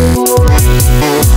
Ooh.